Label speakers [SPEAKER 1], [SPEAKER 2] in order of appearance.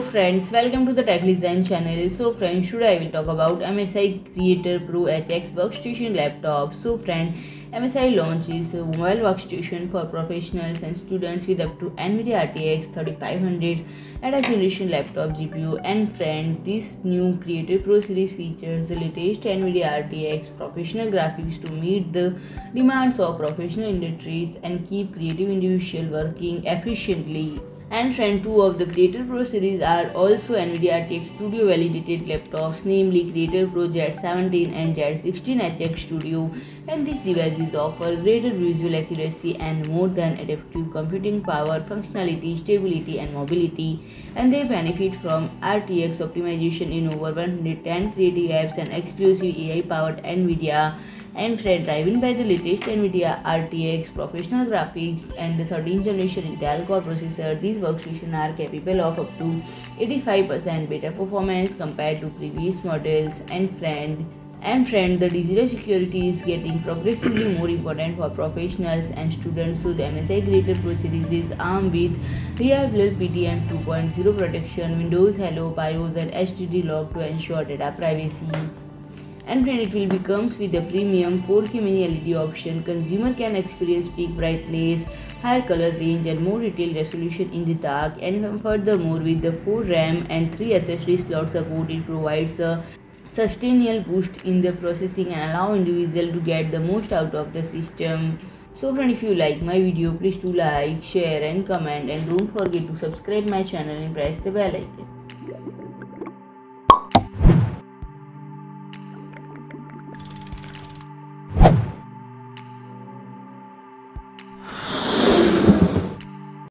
[SPEAKER 1] friends, welcome to the Tech Design channel. So friends, today I will talk about MSI Creator Pro HX workstation laptop. So friend, MSI launches a mobile workstation for professionals and students with up to NVIDIA RTX 3500 Ada generation laptop GPU. And friend, this new Creator Pro series features the latest NVIDIA RTX professional graphics to meet the demands of professional industries and keep creative individuals working efficiently. And friend, two of the Creator Pro series are also NVIDIA RTX Studio validated laptops, namely Creator Pro Z17 and Z16 HX Studio. And these devices offer greater visual accuracy and more than adaptive computing power, functionality, stability, and mobility. And they benefit from RTX optimization in over 110 creative apps and exclusive AI-powered NVIDIA and Friend, driven by the latest NVIDIA RTX professional graphics and the 13th generation Intel Core processor, these workstations are capable of up to 85% better performance compared to previous models. And friend and friend the digital security is getting progressively more important for professionals and students. So the MSI Creator Pro series is armed with reliable PTM 2.0 protection, Windows Hello, BIOS and HDD lock to ensure data privacy and when it will becomes with a premium 4K mini LED option, consumer can experience peak brightness, higher color range and more detailed resolution in the dark and furthermore with the 4 RAM and 3 SSD slot support it provides a substantial boost in the processing and allow individual to get the most out of the system. So friend if you like my video please do like, share and comment and don't forget to subscribe my channel and press the bell icon.